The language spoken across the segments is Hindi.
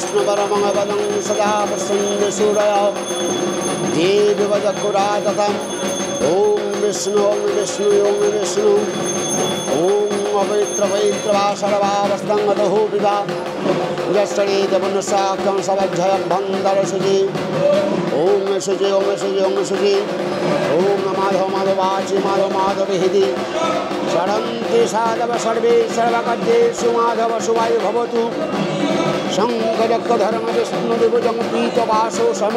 ॐ गगन विष्णु परमं पदं सदा प्रसन्न सूरय देववजकुराततम् ॐ विष्णु ॐ विष्णु ॐ विष्णु ॐ अपवित्र पवित्र वा सर्वावस्थं गतः पिता यश्चरेत पुनस्साख्यं सवज्जयं भङ्गरसुजि ॐ शुचि ॐ शुचि ॐ शुचि ॐ माधव माधवाचि माधव माधविहिति षडन्ति साधव सर्वे सर्वकर्येषु माधव शुभाय भवतु शङ्करधर्म विष्णुविभुजं पीतवासो सम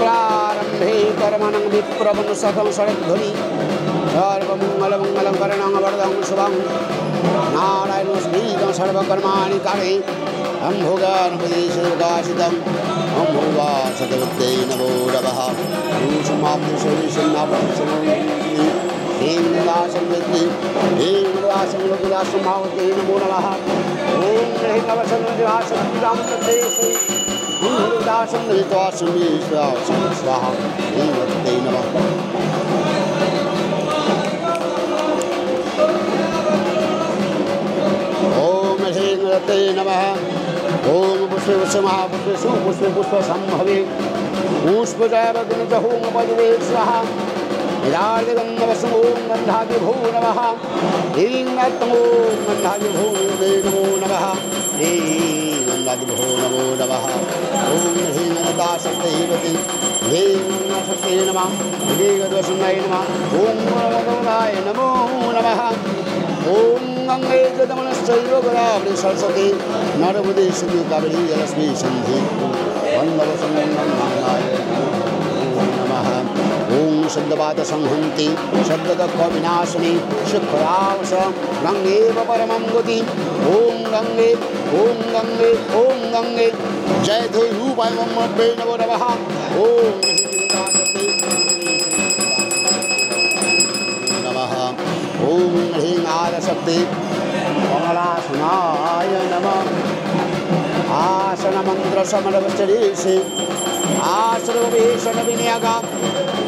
प्रारम्भे कर्मणं विप्रवंसकं षड्ध्वनि सर्वमङ्गलमङ्गलं करणं वरदं शुभं। नारायणस्मीतं सर्वकर्माणि काले अम्भुगानुपदेशोगासितम् अम्भुगा सतवत्यै नमो रवः हेमदासं विद्ति हेमदासं लघुदासं भावते नमो। नमः ॐ ह्रीङ्गवसं निवासं पितां तद्देशे हेमदासं नित्वासं विश्वासं स्वाहा हेमवत्यै नमः नमः ॐ पुष्प महापुष्पे सुपुष्पे पुष्प सम्भवे पुष्प जैव पदवे स्वाहा निराजगन्धवसं ॐ गन्धादिभो नमः ह्रीं नत्तं ॐ नमो नमः गन्धादिभो नमो। नमः ॐ ह्रीं गन्धाशक्तिवति ह्रीं गन्धाशक्ति नमः गद्वसुन्नाय नमः नमोनाय नमो नमः ॐ गङ्गे जदमनश्चैव गोदावरी सरस्वती नर्मदे सिन्धु कावेरी जलस्मी सन्धि वन्दवसङ्गङ्गाय नमः ॐ शब्दपातसंहन्ति शब्ददत्वविनाशिनि शिखरावस गङ्गेव परमं गति ॐ गंगे ॐ गंगे ॐ गंगे जय धुय रूपाय मम वे नमो नमः। ॐ नमः। ॐ ह्रीं आदशक्ति कमलासनाय नमः।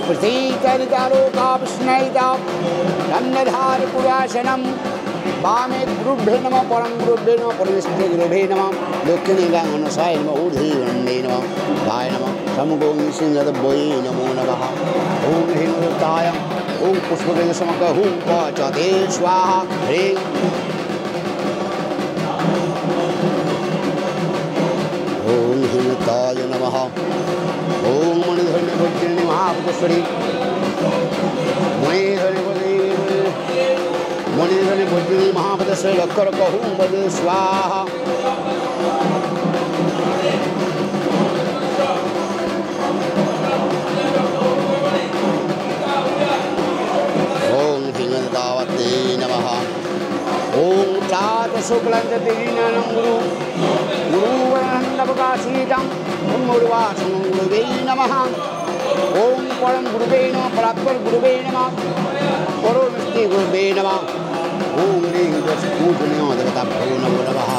प्रतीकरितालोका विस्मयिता रम्यधारपुरासनं वामे गुरुभ्ये नमः परं गुरुभ्ये नमः परमेष्ठे गुरुभे नमः दक्षिणे गाङ्गनसाय नमः ऊर्ध्वे नमः, गाय नमः समगों सिंहदभ्यै नमो नमः। ॐ ह्रीं रुताय ॐ पुष्पकेशमक हुं च स्वाहा। ह्रीं। ॐ हिमताय नमः। मणिधर्मभद्रिणी महापुष्परी मणिधर्मपदी मणिधर्मभद्रिणी महापदश्री लक्करकहुं वदे स्वाहा ॐ हिमदावते नमः ॐ चातशुक्लञ्चतीर्णनं गुरु गुरुवरनन्दवकाशीतं गुरुवासं गुरुवे नमः ॐ परं गुरुवे नमः परात्पर गुरुवे नमः परोमिष्टि गुरुवे नमः ॐ ह्रीं पूजनीयो देवताभ्यो नमो नमः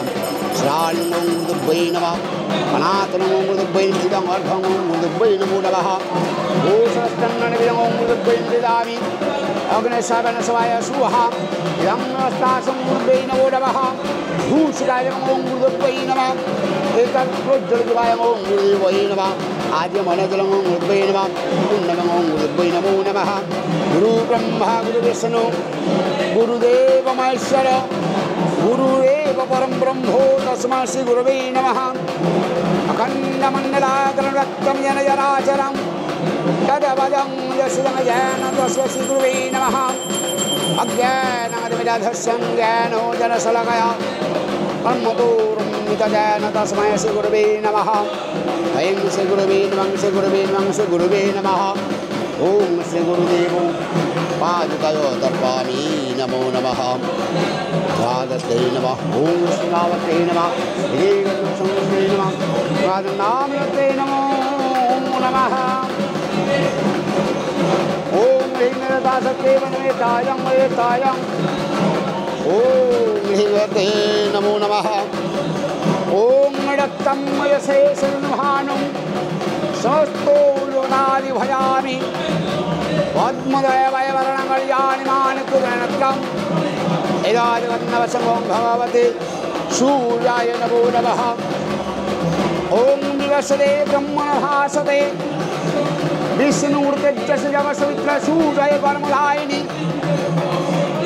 श्रालिङ्गं गुरुद्वै नमः अनाथनं गुरुद्वै निदम् अर्धं गुरुद्वै नमो नमः भूषस्तन्नविदं गुरुद्वै ददामि अग्निशवनसवाय सुहा यं नमस्तासं गुरुद्वै नमो नमः भूषिकाय ॐ गुरुद्वै नमः एतत्प्रोज्जलदिवाय ॐ गुरुदेवै नमः आद्यमनजलं गुरुद्वै नमः पुण्यमं गुरुद्वै नमो नमः गुरुब्रह्मा गुरुविष्णु गुरुदेव महेश्वर गुरुरेव परं ब्रह्मो तस्मै श्रीगुरवे नमः अखण्डमण्डलाकरणरक्तं जन जराचरं तदवदं यशुदं जैन तस्मै श्रीगुरवे नमः। अज्ञानादिमिदधस्यं ज्ञानो जनशलकया कर्मतोरुमितजैन तस्मै श्रीगुरवे नमः। ऐं श्रीगुरवे नमः श्रीगुरवे नमः श्रीगुरवे नमः। ॐ श्रीगुरुदेव पादुकयो दर्पामि नमो नमः। द्वादशे नमः, ॐ श्रीनावते नमः। ह्रीगते नमः। नमो नमः। ॐ ह्रीङ्गदासते वनमेतायं वयतायं ॐ ह्रीवते नमो नमः। ॐ रक्तं मयशेषनुहानं समस्तो लोनादि भजामि। पद्मदयवयवर्णकल्याणिमानि कुलनत्रम् इदादिवन्नवसमो भगवते सूर्याय नमो नमः। ॐ विवसते ब्रह्मणभासते विष्णुर्तेजस सूर्य कर्मदायिनी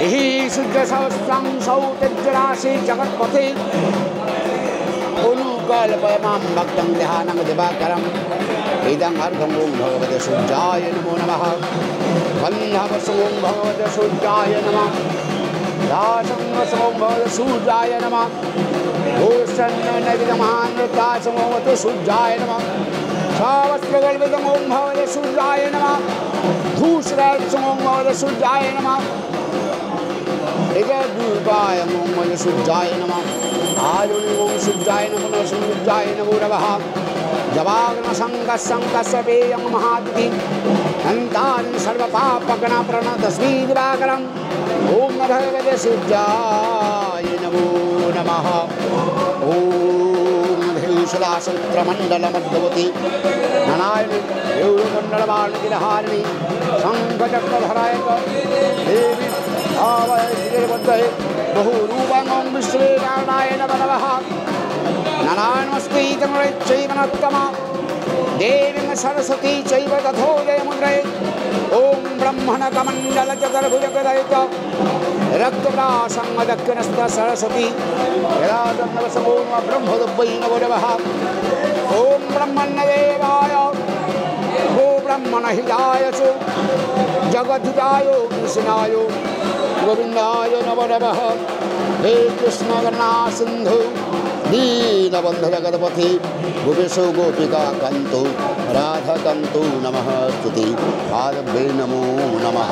हि शुद्धसहस्रं सौ तेजराशि जगत्पथे। अनुकल्पयमां भक्तं ध्यानं दिवाकरम्। ॐ भगवते सूर्याय नमो नमः। बन्धवसु भगवते सूर्याय नमः। सूर्याय सावस्त्रगल्पितम् ॐ भगवते सूर्याय नमः। धूसराजम् ॐ भगवते सूर्याय नमः। इदूपाय ॐ भगवते सूर्याय नमः। आयुनि ॐ सूर्याय नमो सूर्याय नमो नमः। जवाग्नशङ्कशङ्कशपेयं महादिति अन्तानि सर्वपापगणप्रणतस्मीदिवाकरम् ॐ भगवते सूर्याय नमो नमः। ॐ धीशलासूत्रमण्डलमध्यवति नारायणि देवमण्डलमाणिहारिणि शङ्खचक्रधराय देवी भावये बहुरूपं विश्वे नारायण नमः नारायणस्त्रीतमुच्चैवनोत्तम देवीं सरस्वती चैव तथोदयमुद्रये ॐ ब्रह्मणकमण्डलचतुर्भुजगदयित रक्तप्रासङ्गदक्षिणस्थ सरस्वती यदा तन्नवसमो ब्रह्मदुब्बै नमः ॐ ब्रह्मण्यदेवाय गो ब्रह्मणहिताय च जगद्धिताय कृष्णाय गोविन्दाय नमः हे कृष्णगणा सिन्धु दीनबन्धु जगत्पथे गोपिका कन्तु राधकन्तु नमः स्तुति। पादभ्ये नमो नमः।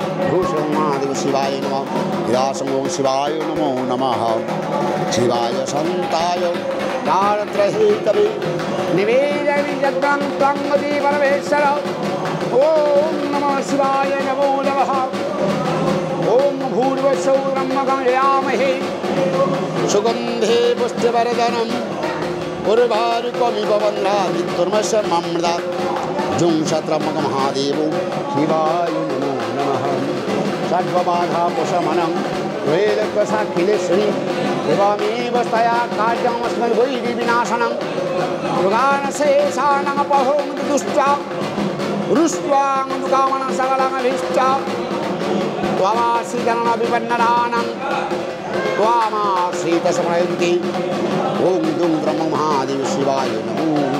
भूषणं महादेव शिवाय नमः। विलासमो शिवाय नमो नमः। शिवाय सन्ताय तारत्रहेतवे निवेदमि जग्रं त्वं परमेश्वर नमः शिवाय नमो नमः। ॐ भूर्वसौ ब्रह्मगमयामहे सुगन्धे पुष्टिवर्धनम्। उर्वारुकमिव बन्धादित्तुर्मस्य ममृदा जुंशत्रमकमहादेवो शिवाय सर्वबाधापुशमनं वेदकसाखिलेश्वरी एवमेव तया कार्यमस्मन् वैरिविनाशनं मृगानशेषाणमपहों दुष्टा रुष्ट्वाङ्कामन सकलमभीष्ट त्वमाश्रितनविपन्नदानं त्वामाश्रितसमयन्ति ॐ दुं ब्रह्ममहादेव शिवाय नमो नमः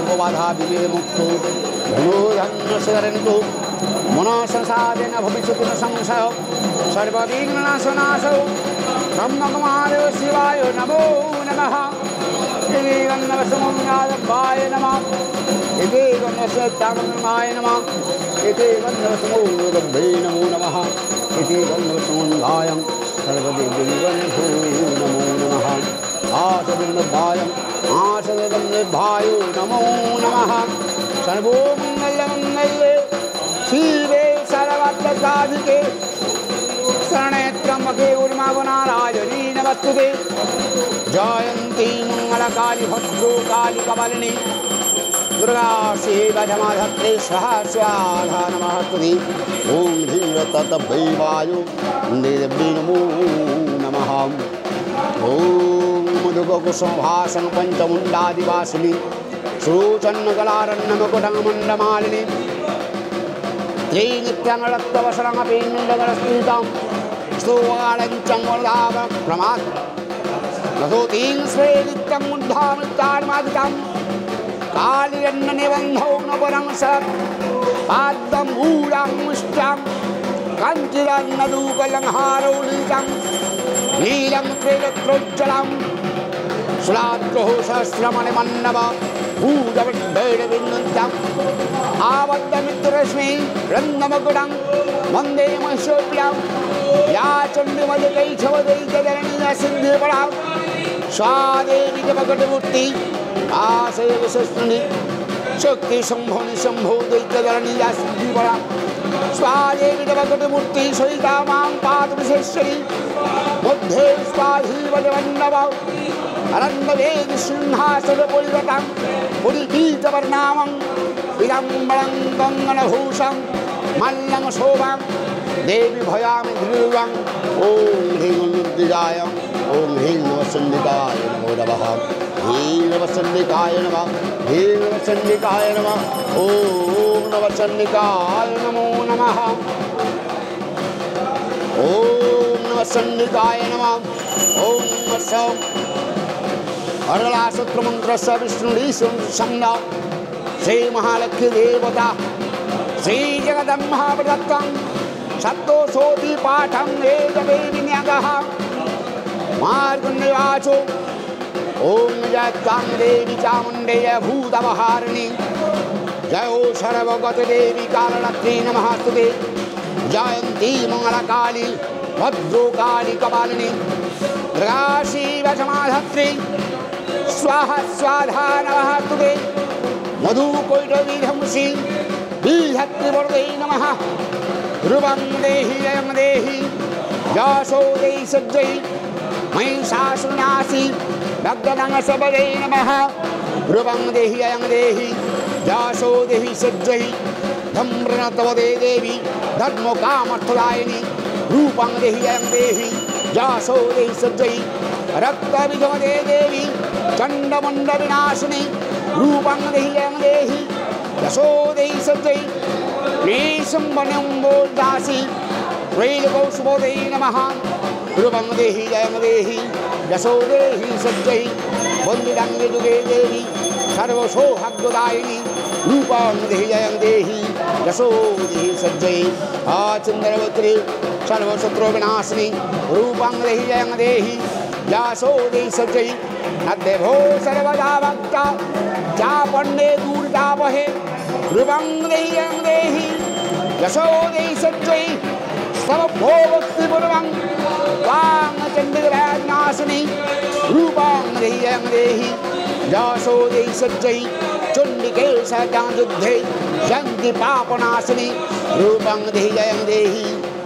सर्वबाधा विवेमुक्तो धनुधन्यशरणितो मनसंसादेन भविष्यति न संशय सर्वविघ्ननाशनाशौ। ब्रह्मकुमारो शिवाय नमो नमः। इति गन्धवसमोन्यादभाय नमः। इति गन्धवसत्यागमाय नमः। इति नमो नमः। इति नमो नमः। आसदिर्भायम् आसदिर्भायो नमो नमः। सर्वोमङ्गलमङ्गले शिवे सर्वत्रसाधिके। शरणेत्र मुखे उर्मावनारायणी नमस्तुते। जयन्ती दुर्गा शिवधमाधत्रे सहस्राधा नमः स्तुति ॐ ह्रीं ततभै वायु नमो मधुकुसुमभासन पञ्चमुण्डादिवासिनी श्रोचन्नकलारण्यमकुटमण्डमालिनी त्रीनित्यङ्गळत्ववसरमपीण्डगलस्फीतां स्तोवाणञ्चं वरदाव प्रमात् रथोतीं स्वे नित्यम् उद्धामितान्मादितां कालिरन्ननिबन्धौ न परं सत् पाद्यं मूलां मुष्टां कञ्चिदन्नदूकलङ्हारौलितं नीलं त्रिरत्रोज्ज्वलं श्लाद्रोः सहस्रमणिमन्नव भूतवड्डैरविन्दन्तम् आबद्धमित्रस्मै रन्दमकुटं वन्दे महेश्वर्यां या चण्डिमलिकैषवदैकधरणीयसिद्धिपरां स्वादेवी जपकटमूर्ति आशय विशस्नि शक्ति शम्भो निशम्भो दैत्यधरणीया सिद्धिपरां स्वादेवी जपकटमूर्ति सहिता मां पादविशेश्वरी मध्ये स्वाधीवजवन्नव अनन्दवेद सिंहासनपुरिवतं पुरिपीतवर्णामं विडम्बरं कङ्गणभूषं मल्लं शोभां देवी भयामि ध्रुवं ॐ ह्रीं निर्दिजाय ॐ ह्रीं नवसन्निकाय नमो नमः, ह्रीं नवसन्निकाय नमः, ह्रीं नवसन्निकाय नमः, ॐ नवसन्निकाय नमो नमः। ॐ नवसन्निकाय नमः, ॐ नमः अरलासूत्रमन्त्रस्य विष्णुरीशं संज्ञा श्रीमहालक्ष्मी देवता श्रीजगदम्हाप्रदत्तं सप्तोषोऽपि पाठं वेदवेदिन्यगः मार्गनिवाचो ॐ जयत्वां देवी चामुण्डेय भूतवहारिणि। जयो सर्वगतदेवी कालरात्रि नमः स्तुते जयन्ती मङ्गलकाली, भद्रोकाली कपालिनी। मृगाशीवसमाधत्रि स्वाहा, स्वाधा नमः तुते मधुकैटवीधंसि बीहत्रिवर्दै नमः। ध्रुवं देहि जयं देहि, जासो देहि सज्जै। महिषासुनासि भक्तदङ्गसबलै नमः। ध्रुवं देहि जयं देहि, जासो देहि सज्जै। धम्रणतवदे देवी धर्मकामर्थदायिनी रूपं देहि जयं देहि, जासो देहि देवी चण्डमण्डविनाशिनी रूपं देहि देहि यशो देहि सज्जै नेशं वनं बोधासि त्रैलकौशुभोदे नमः। रूपं देहि, जयं देहि यशो देहि सज्जै वन्दिदङ्गे जुगे देवी सर्वसौभाग्यदायिनी रूपं देहि, जयं देहि यशो देहि सज्जै आचन्द्रवत्रे सर्वशत्रुविनाशिनी, रूपं देहि, जयं देहि यासो देहि नद्देभो सर्वदा भक्ता चापण्डे दूरतापहे रूपं देहि जयं देहि, यशो देहि सज्जै सर्वभोक्तिपूर्वं वाङ्चण्डिराजनाशिनी रूपं देहि जयं देहि रूपं देहि।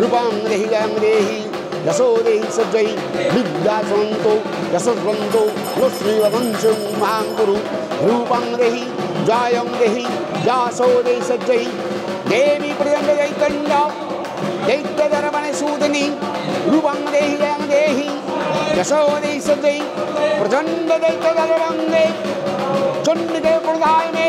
रूपं देहि जयं देहि, यशो देहि सज्जै विद्यासवन्तो यशस्वन्तो नो श्रीवंशं माँ कुरु रूपं देहि, जयं देहि, यासो देहि सज्जै, देवी प्रियङ्गदैकण्ड दैत्यधर्मणसूदिनी रूपं देहि जयं देहि, यशो देहि सज्जै प्रचण्डदैत्यधर्मङ्गे चण्डिके प्रदाय मे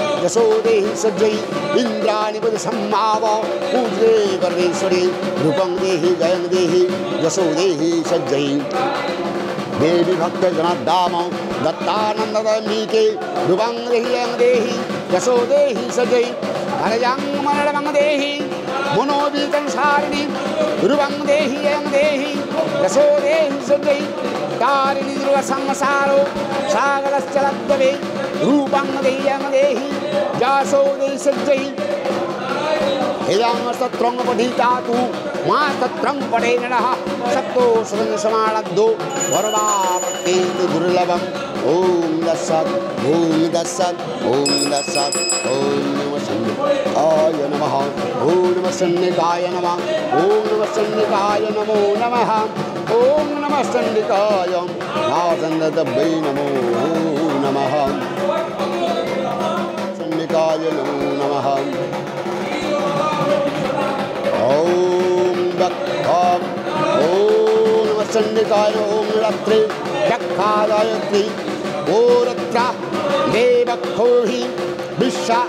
यशो देहि सज्जै इन्द्राणि पद सम्माव पूजे परमेश्वरी, रूपं देहि, जयं देहि यशो देहि देवी भक्त जनादाम दत्तानन्दमीके, रूपं देहि यं देहि यशो देहि सज्जै हरजं मनरमं देहि, मनोबीतं सारिणि, रूपं देहि यं देहि यशो देहि सागरश्चलद्ववे रूपं देहि। सज्जै इदं सत्रं पठितातु मा तत्रं पठेन नः सप्तो सुगन्धसमाणद्धो वरदावर्तेतु दुर्लभम्। ॐ दस्सत् ॐ दस्सत् ॐ दस्सत् ॐ नमः सन्निकाय नमः, ॐ नमः सन्निकाय नमः, ॐ नमः सन्निकाय नमो नमः, ॐ नमः नमो नमः। सन्निकाय नमो नमः। ॐ दत्ताम्। ॐ नमः सन्निकाय ॐ रत्रे दक्षादायत्री ओरत्र देवक्षोहि विश्वा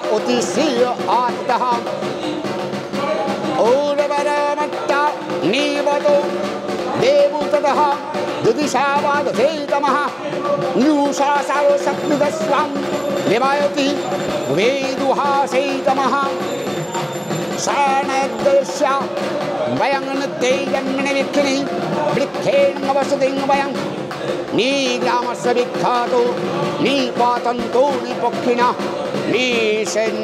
न्यूषासारो शक्तिदस्वां निवायति वेदुहासैतमः शरणदृश्य वयं। तेजन्मनिविक्षिणि वृक्षेण वसतिं वयं नीग्रामस्य विख्यातो नीपातन्तो निपक्षिणः नीशन्नासुलिसितं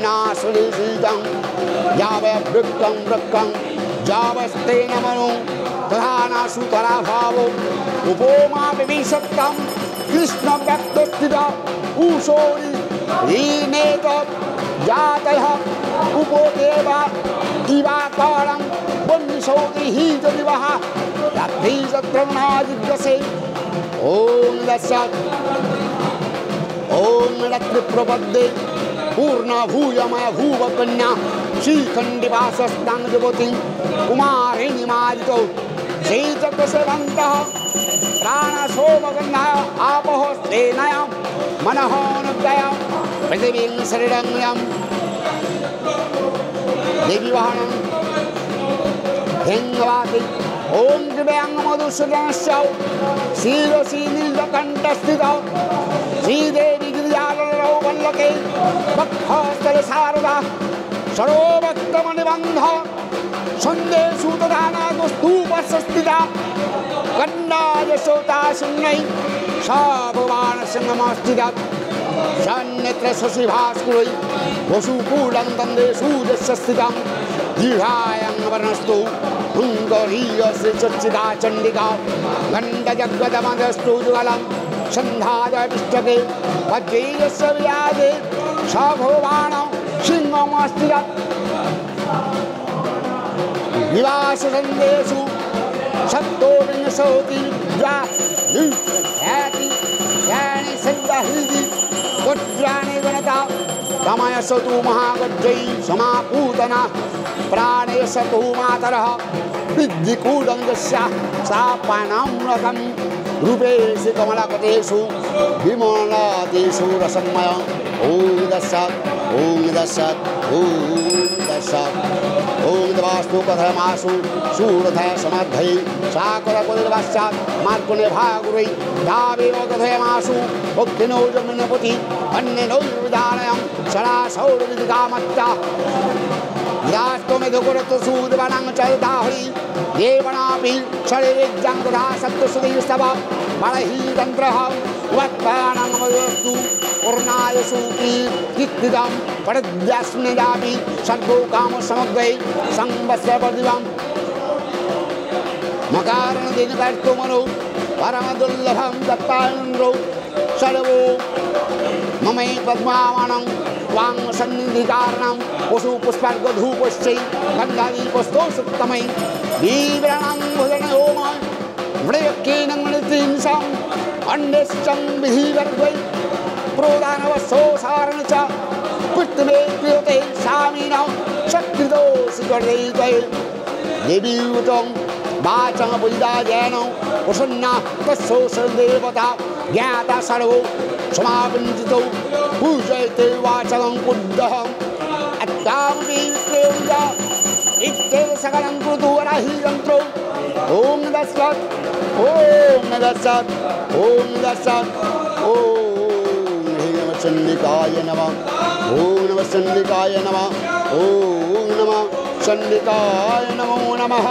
यावय वृक्कं वृक्कं, जावस्तेन मनो, प्रधानासुतराभावो। उपोमा विविशक्तं कृष्णव्यक्तस्थित ऊषोरि हीनेत जातः उपोदेव दिवाकारं श्रीखण्डिवासस्ताङ्गवतीं कुमारिणिमारितौ श्रीचक्रसेवन्तः प्राणसोमगन्धाय आपः स्तेनय मनः अनुदय पृथिवीं शरीरं देवीवाहनं हिङ्गवाति ॐ कृपयाङ् मधुसूदनस्य शिरसि नीलकण्ठस्थितौ श्रीदेवी गिरिजालौ वल्लके वक्षस्थलशारदा सरोभक्तमनिबन्ध सन्देशु तदानागस्तूपस्थिता कन्नायशोता सिंहै स भुवानसिंहमस्थिता सन्यत्र शशिभास्कुरै वसुकूलं तन्दे सूर्यस्य स्थितं जिहायं वर्णस्तु हुङ्गरीयस्य चर्चिता चण्डिका गण्डजगदमदस्तु जुगलं सन्धादपिष्टके वज्रेयस्य व्याजे स भुवानं सिंहमस्थितम् निवाससन्देषु सप्तो विंशोति ख्याति ध्यानि सन्दाहृदि वज्राणि गणता तमयसतु महावज्रै समापूतना प्राणयसतु मातरः वृद्धिकूलं यस्याः सा पानाम्रकं रूपेषु कमलकतेषु विमलातेषु रसमय ॐ दस्यात् ॐ दस्यात् ॐ देवास्तु कथमासु सूरथय समर्थै साकरकुलवास्यात् मार्कुणे भागुरै दावेव कथयमासु भक्तिनो जमिनपति अन्यनो विधानयं सदा सौरविदिकामत्ता यास्तुमिदुकुरतु सूदवनं चरिताहरि देवनापि शरीरज्ञं तथा तन्त्रः वत्पानं वदस्तु पूर्णायसु कीर्तिदं पडद्यास्मिदापि सर्वो कामसमग्रै संवत्स्य प्रतिभं मकारणदिनकर्तुमनो परमदुर्लभं दत्तायन्द्रौ सर्वो। ममै पद्मावनं त्वां सन्निधिकारणं पशुपुष्पार्गधूपश्चै गन्धादीपस्थो सुत्तमै दीव्रणं भुजनहोमय मृयकेनं मृत्रिंसम् अन्यश्चं विधिवर्गै। प्रोदानवसोसारण च Bilding Samino, check those great day. Maybe you don't. 마장 보이다 예노 무슨 나 뜻소설 내보다 야다 사로 조마분지도 우주의 대와 자강 군동 아따우리 일대우자 이때 사가랑 구두와라 희랑트로 옹다삿 옹다삿 옹다삿 오 행여 천리가에 예, 나와 ॐ नमः चंडिकाय नमः। ओम नमः चंडिकाय नमो नमः।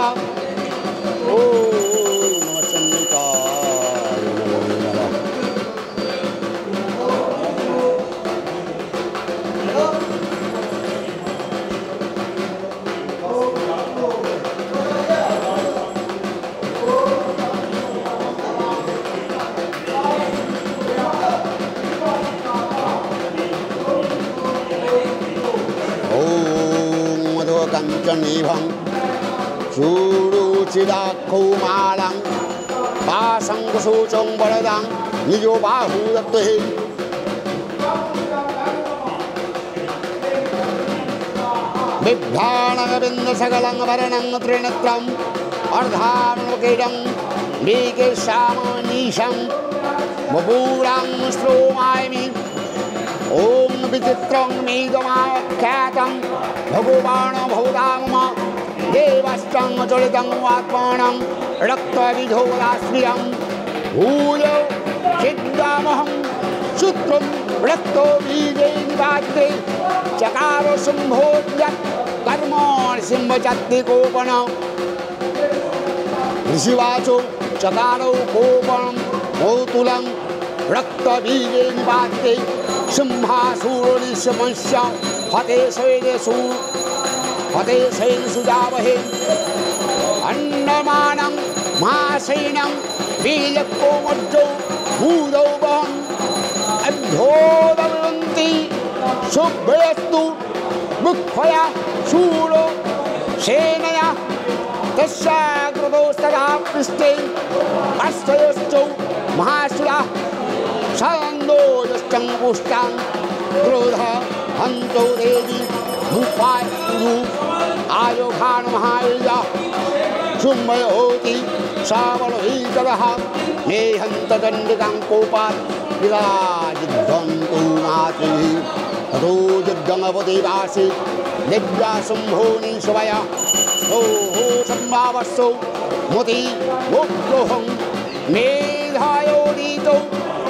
ॐ कञ्चनीभं चूडुचिदाखौमालं पाशङ्कुशोचं वरदां निजो बाहु दत्ते। बिभ्राणगबिन्दसकलं वरणं त्रिनेत्रम्। अर्धानुकीडं नीकेशामनीशं श्रोमायमि ॐ विचित्रं मेघमाख्यातं भगवान् भवताम देवश्चं चलितं आत्मानं रक्तविधोराश्रियं भूय सिद्धामहं सूत्रं रक्तो बीजे निवाद्ये चकार शम्भोद्यत् कर्माणि सिंहचत्तिकोपण ऋषिवाचो चकारो कोपणं कौतुलं रक्तबीजे निवाद्ये फते शैलेषु फते शैलसु जावहे अन्नमानं महाशैनं बीजकोमज्जौ भूदौ वहन् अभ्योदवन्ति शुभ्रस्तु मुखया शूरो सेनया तस्याकृतोस्तदा पृष्ठे अष्टयोश्चौ महासुरा सन्दोजश्चङ्गुष्टां क्रोध हन्तो देवी मुपायु आयोघान महायुजा शुम्भय होति सावलहीतरः मे हन्तदण्डिकां कोपात् विराजिध्वन्तु मातृभिः ततो युद्धमपतिवासि दिव्या शुम्भोनि शुभय ओ हो सम्भावस्सौ मुति मुग्रोहं मेधायोदीतौ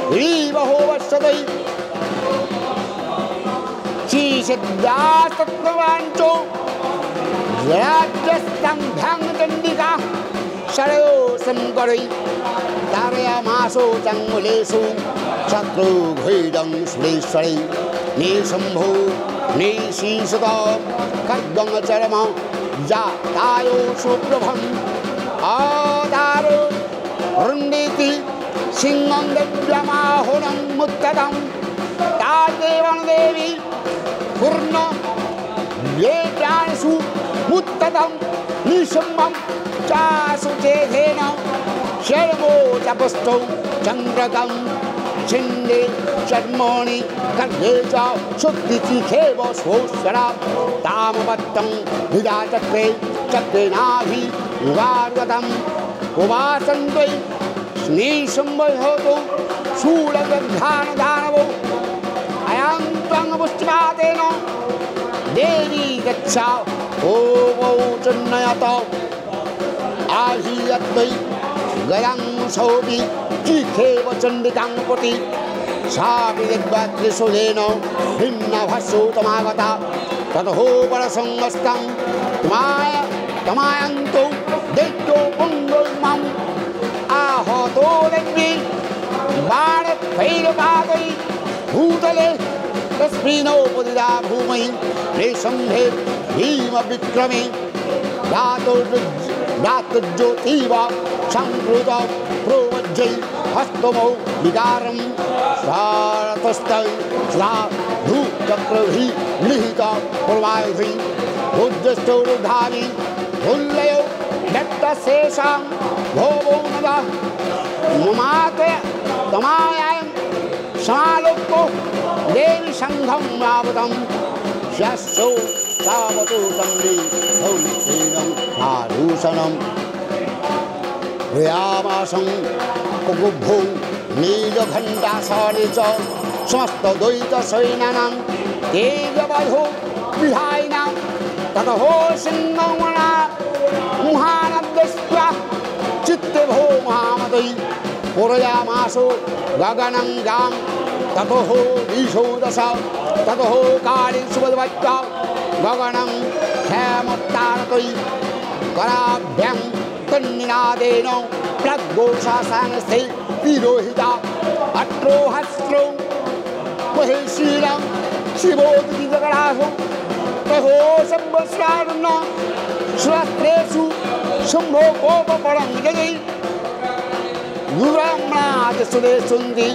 श्रीवहो वर्षैवाञ्चोस्थं भिता शरयो शङ्करै तारयामासो चङ्गुलेषु चन्द्रो घैडं सुरेश्वरै ने शम्भो निचरमोप्रभम् आधारो हृण्ति सिंहं दिव्यमाहुनं मुत्तदं देवी पूर्ण वेदांशु मुत्तदं निशम्भं चासु चेधेन। शर्मो तपस्थौ चन्द्रकं छिन्ने चर्मणि कर्णे च शुद्धिचिखेव विराचक्रे चक्रेणाभि युगार्गतम् नैसम्बोतु शूलगर्धानधानवौ अयाङ्कातेन देवी गच्छा भो वौ चन्नयत आहीयद्वै गौपि तीर्थ चण्डितां प्रति। सापि दिग् त्रिसुलेन भिन्नभर्षौ तमागता ततोपरसंवस्तं बाणभैरपादै भूतले तस्मिनोपदिदा भूमै रेशम्भे भीमविक्रमे दातुज्योतिव संकृत प्रोवज्जै, हस्तमौ विकारं सारतस्थै स्वा धूचक्रभिः गृहीत पूर्वायुभिः बुद्धस्थौरुधानि उल्लयो दत्तशेषां भोवो नदः ममातय तमायां समालोक्यो देवी संघं यावतं शस्सौ तावतो सन्धि भौसेनं आभूषणं हृयामासं कुकुभौ नीलघण्टासने च समस्तद्वैतसैनानां तेजवधो विधायिनां ततहो सिंहमणा मुहानन्दस्त्वा चित्ते भो महामदै पूरयामासो गगनं गां ततः ईशो दश ततः काली सुभद्वच्च गगनं हेमत्तारकै कराभ्यां तन्निनादेन प्रघोषासानस्थे तिरोहिता अट्रो हस्त्रो महेशीलं शिवोदति जगडासो तहो सम्वत्सरारुण स्वस्त्रेषु शुम्भो कोपपरं जगै गुरम्राजसुदे सुन्दी।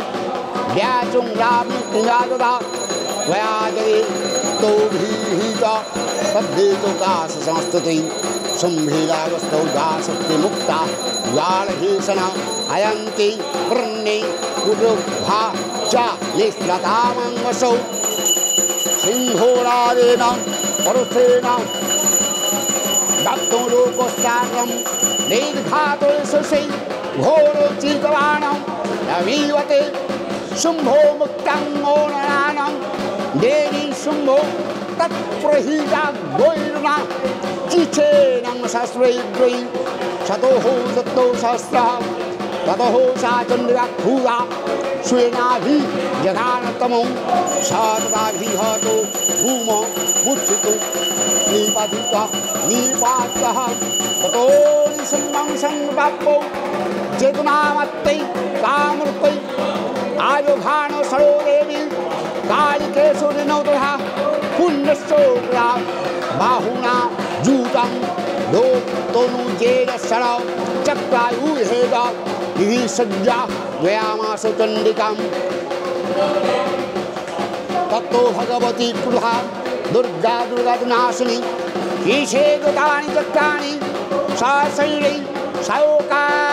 व्याचुं रामृत्युजातदा त्वया जगे तौभीहित तद्धेतु काश संस्तुति। शुम्भीरागस्तौ दाशक्तिमुक्ता द्वारभीषण अयन्ति वृण्णे कुरुभा च निःस्रतामङ्गसौ सिंहोरादेन परुषेण दत्तो लोकोस्तारं निर्घातो सुषै घोरचीकराणां रवीवते शुम्भो मुक्ताङ्गोणानं देवी शुम्भो तत्प्रहीता गोर्णा चिचेण सहस्रै द्वै शतोः सत्तौ सहस्रः ततो सा चन्द्रा भूया स्वेनाभि जघानतमो शारदाभिहतो भूम मुक्षितु चन्द्राखा नीपातः ततो धूमूर्षितोशुम्भं शङ्कौ चेतनामत्तै निनौतः पुण्यश्चोग्रा बाहुना जूतं दो तनुजेन सर चक्रायुहेद सज्जा तत्तो भगवती पुरुषा दुर्गा दुर्गनाशिनी ईशे चक्राणि सा शैलै शौकांशोकानः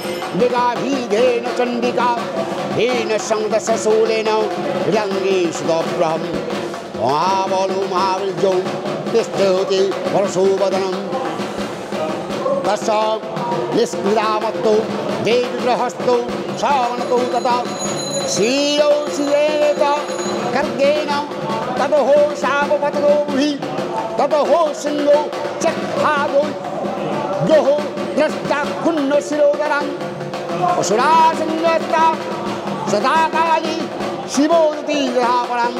मृगाभीधेन चण्डिका हेन सङ्गशूलेन रङ्गे सुदब्रहम् महाबलो महाविजौ तिष्ठति परशुवदनं तस्य निष्क्रियामत्तौ देविग्रहस्थौ श्रावणतौ तथा शीलौ शिरेत खड्गेन। ततहो शापपतलो भि ततहो सिंहो चक्खादो योः द्रष्टा অসুরা সন্ন্যতা সদা কালী শিবতী রাবণ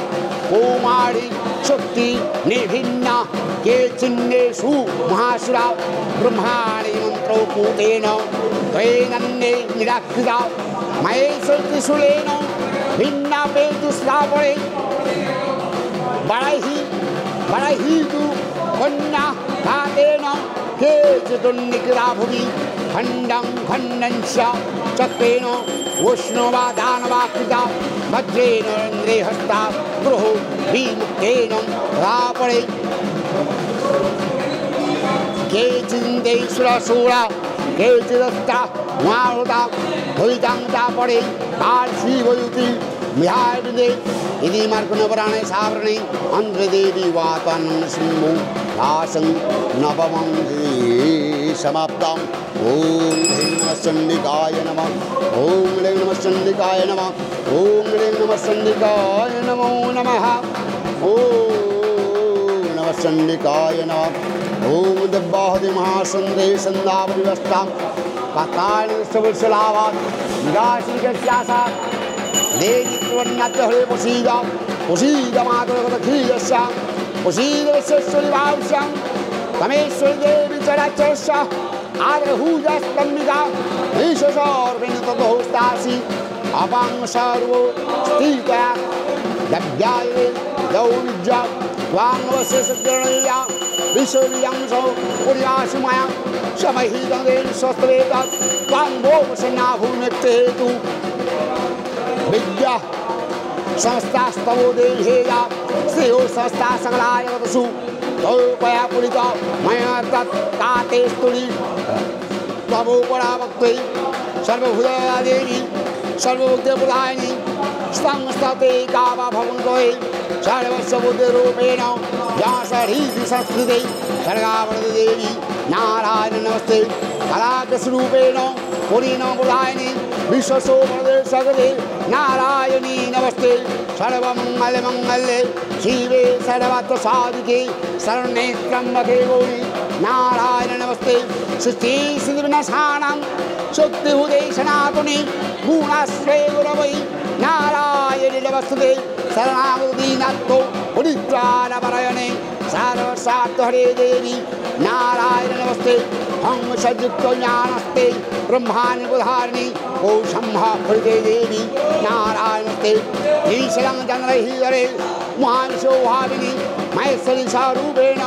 কৌমারী শক্তি নিভিন্না কে চিহ্নেষু মহাসুরা ব্রহ্মাণি মন্ত্রকূতেন ত্বৈনন্যে নিরাকৃতা ময়ে শ্রীত্রিশূলেন ভিন্না পে দুঃশ্রাবণে বারাহি বারাহি তু কন্যা কাতেন কে চিদন্নিকরা ভুবি खण्डं च चक्रेण उष्णवा दानवा कृता वज्रेण इन्द्रे हस्ता गृहो विमुक्तेन रापणे केचिन्देश्वरसूरा केचिदस्ता मारुता, भवितां तापणे कालशीवयुति विहारिदे यदि मार्गनवराणे सावरणे अन्ध्रदेवी वातानं सिंहो दासं नवमं समाप्तम्। ॐ ह्रीं नमः चण्डिकाय नमः। ॐ ह्रीं नमः नमः। ॐ ह्रीं नमः नमो नमः। ॐ नमः चण्डिकाय नमः। ॐ दिव्याहति प्रसीद विश्वेश्वरिभावस्यां तमेश्वरी देवी चराचरस्य आग्रहूजस्तम्बिका ईशसौर्वेण तदोस्तासि अपां सर्वो स्थितया दभ्याये दौर्जा वाङ्वशेषगणया विश्वरियांसौ पुर्यासि मया समहितदेन स्वस्त्रेत त्वां भोगसेनाभूमिक्तेतु विद्या संस्थास्तवो देहेया श्रेयो संस्था सकलाय वदसु तौपया पुलित मया तत् काते स्तुली तवो परावक्त्वै सर्वभूतया देवी सर्वभूतप्रदायिनी संस्थते कावा भवन्तोय सर्वस्वबुद्धिरूपेण व्यासरीति संस्कृते सर्गावृतदेवी नारायण नमस्ते നാരായണീ നമസ്തേ സർവമംഗള മംഗളേ ശിവേ സർവത്ര സാധികേ ശരണേ നാരായണ നമസ്തേ സൃഷ്ടി സ്ഥിതിവിനാശാണം ശക്തിഹുദേ സനാതുണി ഗുണാശ്രേ ഗുരവൈ നമസ്തേ ശരണാഗതി നത്തോ പറയണേ. സർവസാത്ത ദേവി നാരായണ നമസ്തേ ഹം സയുക്ത ओ संभृते देवी नारायण नमस्ते ईश्वरं चन्द्रहीरे महाविशोभाविनी महेश्वरी स्वरूपेण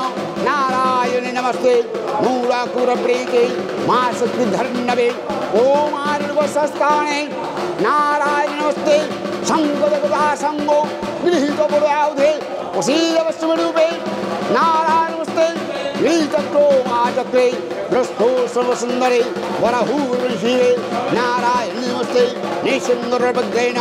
नारायण नमस्ते मूलाकुरप्रीते मा शक्तिधर्णवे ओम आर्वसस्थाने नारायण नमस्ते संगदगदा संगो गृहीत पुरावधे उसीरवस्वरूपे नारायण नमस्ते वरहूर्षिरे नारायण സർവമസ്തി നീ സുന്ദരഭദ്രേണ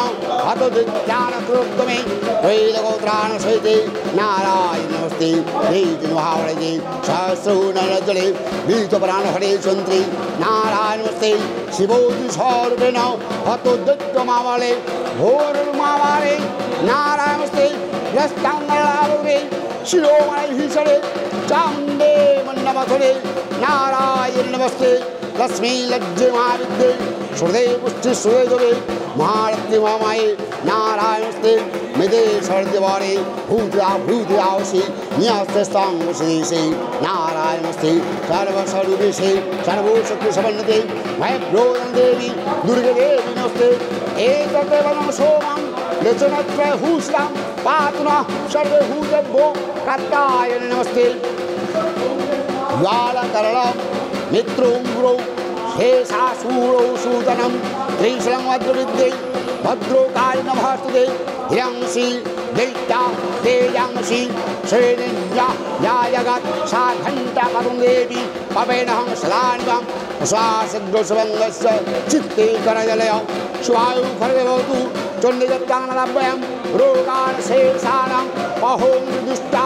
അതോദ്ധ്യാനകൃത്വമേ വേദഗോത്രാണസൈതി നാരായണമസ്തി നീതി മഹാവളതി സഹസ്രൂണരജലി ബീജപുരാണഹരേ സന്ത്രി നാരായണമസ്തി ശിവോതി സ്വരൂപേണ ഹതോദ്ധ്യമാവളെ ഭോരുമാവളെ നാരായണമസ്തി രസ്താങ്ങളാവേ ശിരോമണ ഭീഷണേ ചാമ്പേ മണ്ണമധുരേ നാരായണ നമസ്തേ ലക്ഷ്മി ലജ്ജ മാരുത് ശ്രുതേ പുഷ്ടി സുരേ മഹാരത്നി മാമായി നാരായണസ്തേ মেদে সর্দেবারে ভূতা ভূতে আওসি নিয়াস্তে সাংসে নারায়ণস্তে সর্বস্বরূপে সে সর্বশক্তি সমন্বতে ভয়ভ্রোদন দেবী দুর্গে দেবী নস্তে একতে বনম সোমম লেচনত্রয় হুষ্টাম পাতুনা সর্বে ভূতভ্যো কাত্তায় নমস্তে লাল করলাম मित्रोङ्ग्रौ शेषासूरौ सूदनं त्रिशलं वज्रविद्यै भद्रोकाय नमस्तुते हिरंसि दैत्या तेजांसि श्रेणिया या जगत् सा घण्टा करुं देवी पवेनहं सदानिवं श्वासग्रसभङ्गस्य चित्ते करजलय स्वायु खर्गे भवतु चण्डिगत्ताङ्गलभ्यं रोगान् शेषाणां अहों दुष्टा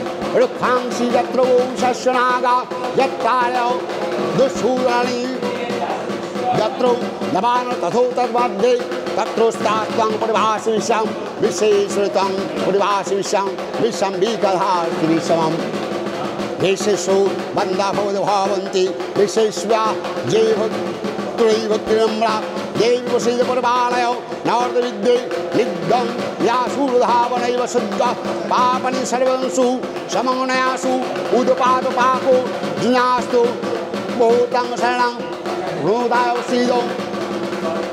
रुक्षांसि यत्र शस्यनागा यत्काल दुःशूराणि, यत्र नवान तथो तद्मध्ये तत्रोस्तात्वं परिभाषिष्यां विशेषृतं परिभाषिष्यां विषं विषमम् विशेषो बन्धा भवद्भावन्ति विशेष्या जय भक्तिरम्रा देवी वसैद परिपालय नवर्तविद्ये निग्धं यासुधावनैव शुद्ध, पापनि सर्वंसु समनयासु उदपादपाको जिनास्तु बहुतं शरणं हृदाय श्रीदं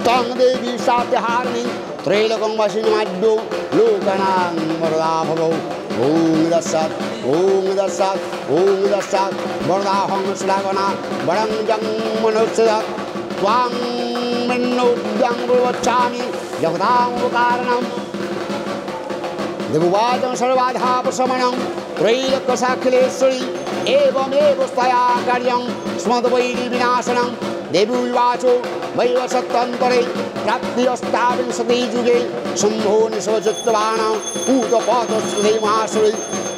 तं देवी सात्यहारिणी, त्रैलोकं वशिनमाद्यो लोकनां वरदा भवौ ॐ दस्सत् ॐ दस्सत् ॐ दस्सत् वरदाहं श्लाघना वरं जं मनुष्य त्वां मन्नोद्यं प्रवच्छामि जगदामुपकारणं देववादं सर्वाधापशमनं त्रैलोक्यसाखिलेश्वरी एवमेव स्तया कार्यं स्मद्वैरिविनाशनं देवीवाचो वैवसत्तन्तरे प्राप्तिस्ताविंशति युगे शम्भो निशवचित्तवाणां पूतपथश्रुते महासुरे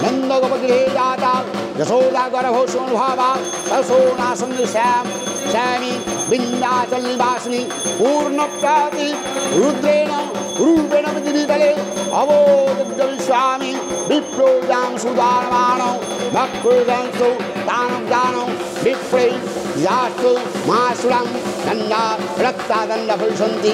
नन्दगोपगृहे जाता यशोदा गर्भो सोनुभावा तसो नासं श्याम श्यामी विन्ध्याचलनिवासिनी पूर्णप्राति रुद्रेण रूपेण पृथिवीतले अवोदविश्वामि विप्रोजां सुदानमाणौ भक्तुजंसु दानवजानौ विप्रै यास्तु मासुरं दण्डा रक्तादण्ड भविष्यन्ति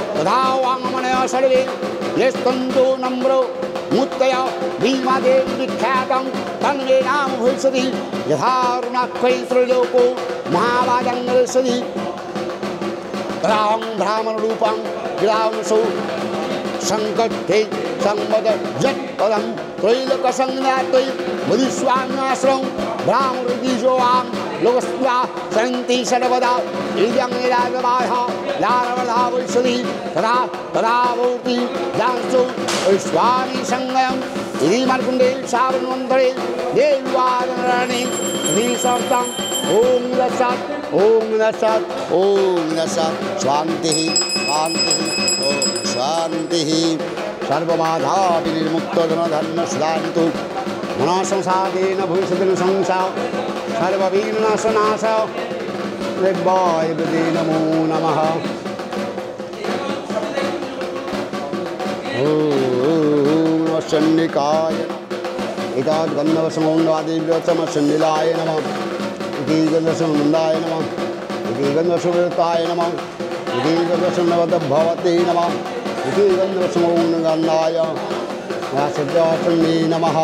तथा वाङ्मनय सर्वे यस्तन्तो नम्रो मुत्तय भीमादेवी विख्यातं तन्मे नाम भविष्यति। यथारुणाख्यै त्रिलोको महाभाजङ्गलसति राम ब्राह्मण रूपं ग्रामसौ सङ्कटे संवद जत्पदं त्रैलोकसंज्ञात्वै मधुस्वाम्याश्रमं ब्राह्मणबीजोवां लोकस्वा सन्ति सर्वदा। इदं राजबाह लारवधा वैश्वरी तदा तदा भवति जानसौ स्वामी सङ्गयम् इति मार्कुण्डे सावन्वन्तरे देवीवादनरणे श्रीसप्तम् ॐ रसात् ॐ रसात् ॐ रसात् शान्तिः शान्तिः ॐ शान्तिः सर्वबाधाविनिर्मुक्तधनधर्मस्लानितु मनसंसादेन भविष्यदिन संसा सर्वविघ्ननाशनाश वायुपदे नमो नमः। ॐ चण्डिकाय। एताद्गन्धवसमौन्वादिव्यचमचण्डिलाय नमः। इति गन्धसमुन्दाय नमः। इति गन्धसुवृताय नमः। इति गन्धसुन्नवद्भवते नमः। इति गन्धसमौन्गन्धाय सिद्धाचण्डी नमः।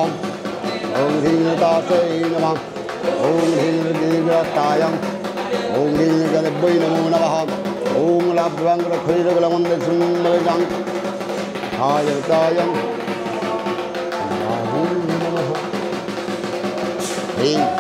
ॐ ह्रीङ्गतायै नमः। ॐ 红军不怕远征难，万水千山只等闲。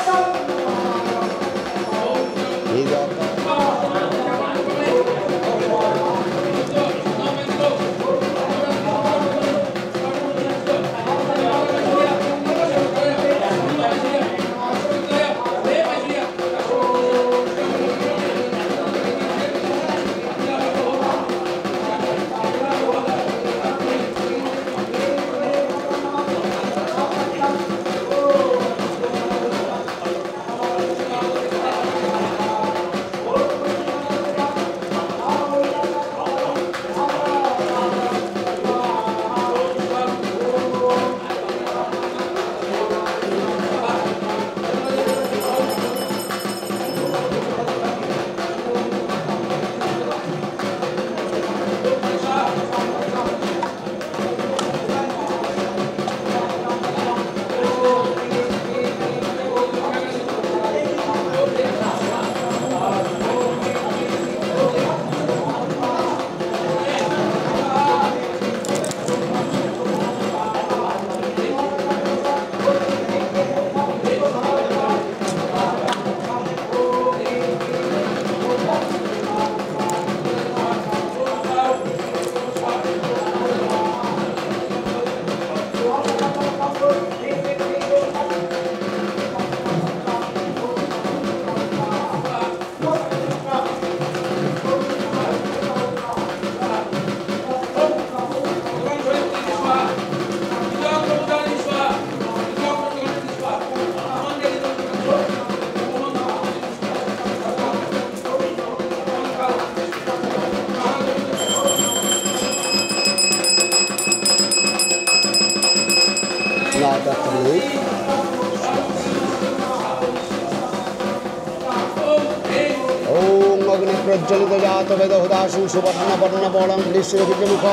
सिंहासन सुवर्ण वर्ण बौलम निश्चिमुख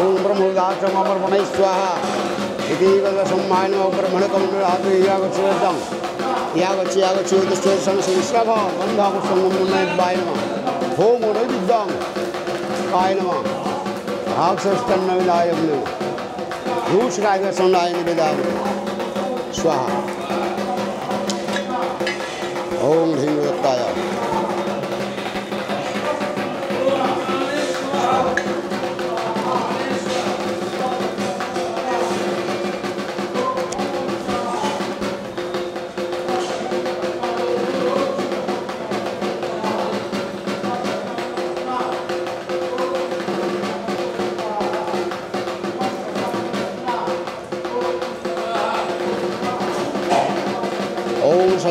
ओम ब्रह्मदाचमर्पणै स्वाहा इति सम्मान ब्रह्मण कौंडलागछम यागछि यागछिश्रभ बंधाकुष्णय नम ओम विद्वां काय नम आक्षस्तन्न विदाय भूषणाय संडाय निवेदाय स्वाहा ओम ह्रीं दत्ताय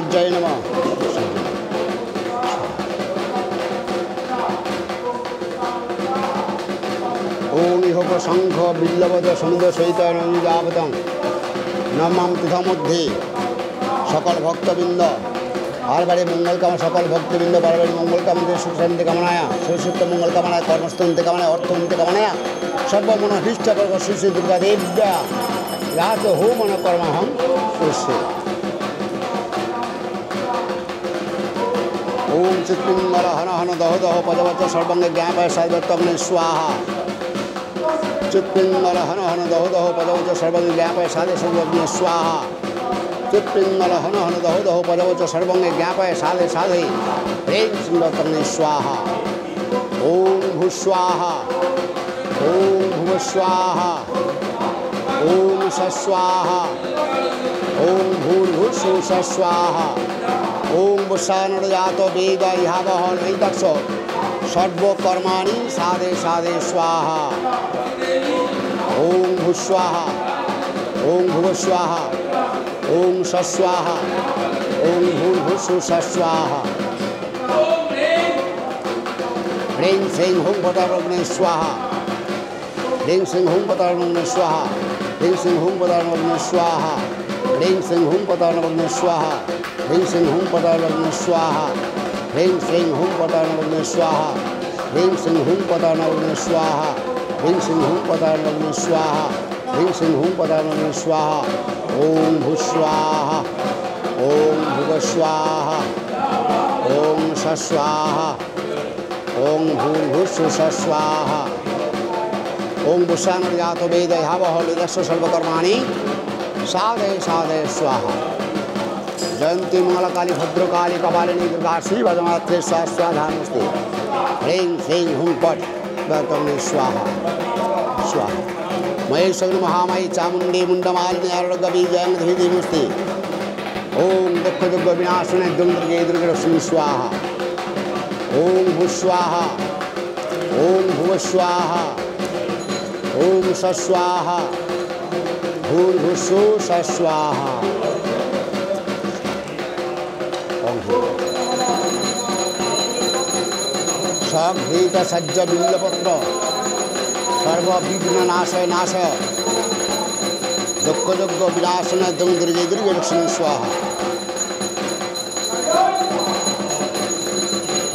সূর্যায় নামা। ওম ইহক শঙ্খ বিল্লবদ সমুদ সহিত নবদাবতং নমাম মধ্যে সকল ভক্তবৃন্দ বারবারে মঙ্গল কামনা সকল ভক্তবৃন্দ বারবারে মঙ্গল কামনা সুখ শান্তি কামনায়, সুসুপ্ত মঙ্গল কামনায় কর্মস্থন্তি কামনায় অর্থনীতি কামনায় সর্বমন হৃষ্টবর্গ শ্রী শ্রী দুর্গা দেব্যা রাত হো মন কর্মাহং সুশ্রী ॐ चित्पुङ्गर हन हन दह दह पदवत सर्वङ्ग ज्ञापय सर्वत्वग्न स्वाहा। चित्पुङ्गर हन हन दह दह पदवत सर्वङ्ग ज्ञापय साधे सर्वज्ञ स्वाहा। चित्पुङ्गर हन हन दह दह पदवत सर्वङ्ग ज्ञापय साले साधे प्रेम सर्वत्वग्न स्वाहा। ॐ भूस्वाहा ओम भुवस्वाहा ॐ सस्वाहा ॐ भूर्भुस्वाहा ओम बुषाण जात वेद इवह सर्वकर्मा साधे साधे स्वाहा। ओम भुस्वाहा। ओम भुवस्वाहा। ओम सस्वाहा। ओम भूभुसु सस्वाहा। ह्रीं श्रीं हुम पदारग्ने स्वाहा। ह्रीं श्रीं हुम पदारग्ने स्वाहा। ह्रीं श्रीं हुम पदारग्ने स्वाहा। ह्रीं श्रीं हुम पदारग्ने स्वाहा। ह्रीं श्रीं हुं पदारग्ने स्वाहा। ह्रीं श्रीं हुं पदारग्ने स्वाहा। ह्रीं श्रीं हुं पदारग्ने स्वाहा। ह्रीं श्रीं हुं पदारग्ने स्वाहा। ह्रीं श्रीं हुं पदारग्ने स्वाहा। ॐ भूस्वाहा ॐ भुवस्वाहा ॐ सस्वाहा ॐ भूर्भुस्सु सस्वाहा ॐ वेद यावह लिदस्व सर्वकर्माणि। साधे साधे स्वाहा। जयंती मंगलकाली भद्रकाली कपालिनी दुर्गा श्री भद्रमात्रे स्वास्थ्याधानस्ते ह्रीं श्रीं हुं पट गौतमी स्वाहा। स्वाहा। महेश्वरी महामाई चामुंडी मुंडमालिनी अरुणगवी जयंती ओम दुख दुख विनाशने दुर्गे दुर्गे लक्ष्मी स्वाहा। ओम भूस्वाहा ओम भुवस्वाहा ओम सस्वाहा भूर्भुसु सस्वाहा भेद सज्ज बिल्लपत्र सर्वविघ्न नाशय नाश दुख दुग्ग विनाशन दुम दुर्गे लक्ष्मी स्वाहा।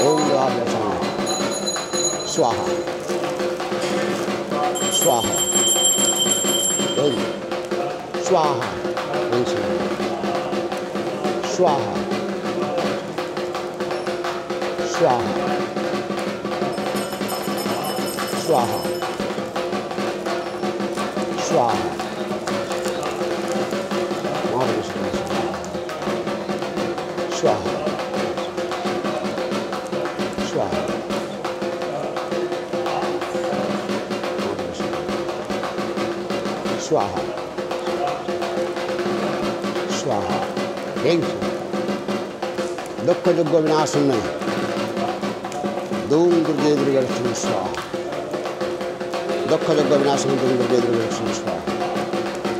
ओम। राज स्वाहा। स्वाहा स्वाहा स्वाहा। स्वाहा। स्वाहा। स्वाहा स्वाहा स्वाहा स्वाहा स्वाहा दुख दुख विनाश में धूम दुर्गे दुर्गे लक्ष्मी लख लोग अविनाश मंदिर में देख रहे संस्कार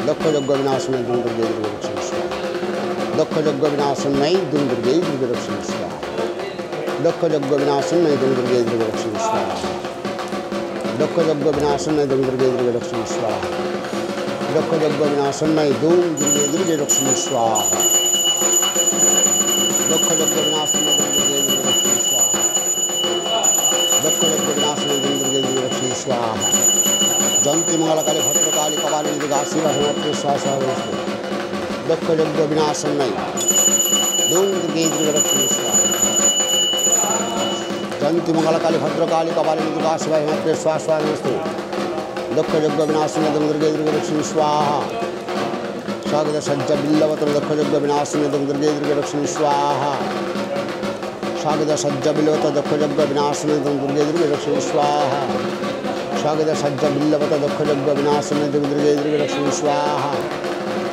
लख लोग अविनाश मंदिर में देख रहे संस्कार लख लोग अविनाश नहीं दुंदर देख रहे संस्कार लख लोग अविनाश नहीं दुंदर देख रहे संस्कार लख लोग अविनाश नहीं दुंदर देख रहे संस्कार लख लोग अविनाश नहीं दुंदर देख रहे संस्कार लख लोग अविनाश नहीं दुंदर देख रहे संस्कार लख लोग अविनाश नहीं दुंदर देख रहे स्वाहा जन्तिमङ्गलकाले भद्रकाली कपाली दुर्गाशिवहनाथ्य सहस्रवस्तु दुःखजग्ध विनाशं नै दुं दुर्गेन्द्रगरत्न जन्तिमङ्गलकाली भद्रकाली कपाली दुर्गाशिवहनाथ्य सहस्रवस्तु दुःखजग्ध विनाशं दुर्गे दुर्गेन्द्रगरक्ष्मी स्वाहा। स्वागत सज्जबिल्लवत्र दुःखजग्ध दुर्गे दुं दुर्गेन्द्रगरक्ष्मी स्वाहा। स्वागत सज्जबिल्लवत्र दुःखजग्ध विनाशं दुर्गे दुर्गेन्द्रगरक्ष्मी स्वाहा। स्वागत सज्ज बिल्लवत दक्ष यज्ञ विनाशिनी दम दुर्गे दुर्गे लक्ष्मी स्वाहा।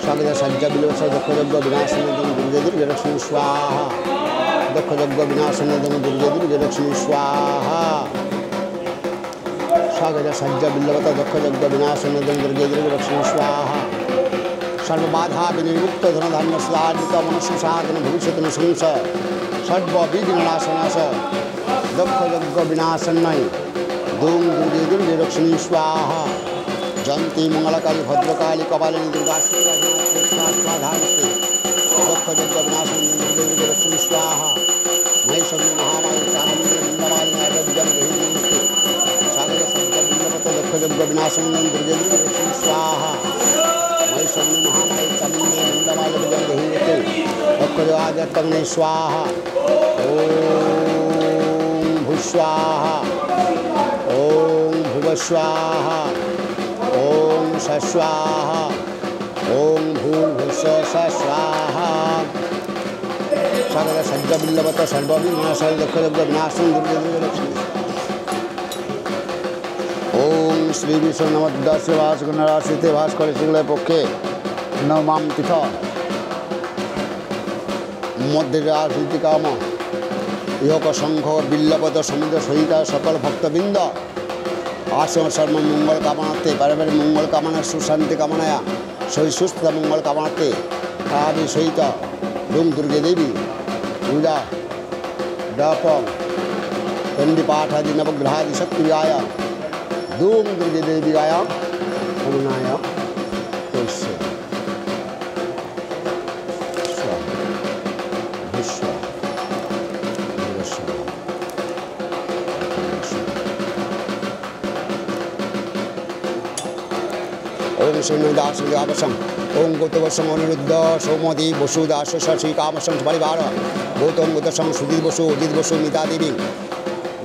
स्वागत सज्ज बिल्लवत दक्ष यज्ञ विनाशिनी दम दुर्गे दुर्गे लक्ष्मी स्वाहा। दक्ष यज्ञ विनाशिनी दम दुर्गे दुर्गे लक्ष्मी स्वाहा। स्वागत सज्ज बिल्लवत दक्ष यज्ञ विनाशिनी दम दुर्गे दुर्गे लक्ष्मी स्वाहा। सर्वबाधा विनिमुक्त धन धर्म सदाजित मनुष्य साधन भविष्य संस सर्व विघ्ननाशनाश दक्ष यज्ञ विनाशन्नय धूम दुर्गे दुर्गे लक्ष्मी स्वाहा। जयंती मंगलकाली, भद्रकाली, कपालिनी दुर्गा लक्ष्मी स्वाहा। अगद्यम गहिनीमुक्ति सागर सत्य बिल्लपत दक्ष यज्ञ विनाशन स्वाहा। इंद्रमालिनी अगद्यम गहिनीमुक्ति दक्ष स्वाहा। ओम भुवस्वाहा ओम सस्वाहा ओम भूभुस स्वाहा सकल सज्ज बिल्लवत सर्वविनाश दुख विनाशम दुर्गे दुर्गे लक्ष्मी ओम श्री विष्णु नमद्दास्य भास गणराशिते भास করে সেগুলোর পক্ষে নমাম তীর্থ মধ্যে রাজনীতি কাম ইহক সংঘ বিল্লপদ সমুদ্র সহিতা সকল ভক্তবৃন্দ आश्रम शर्म मंगल कामनाते पारिवारिक मंगल कामना सुशांति कामनाया सही सुस्थ मंगल कामनाते आदि सहित डूम दुर्गे देवी पूजा डप चंडी पाठ आदि नवग्रहादि शक्ति आय धूम दुर्गे देवी ओम श्रीमदास आवसम ओम गौतवसम अनिरुद्ध सोमदी बसुदास श्री कामसम परिवार गौतम गोतसम सुधीर बसु अजित बसु मिता देवी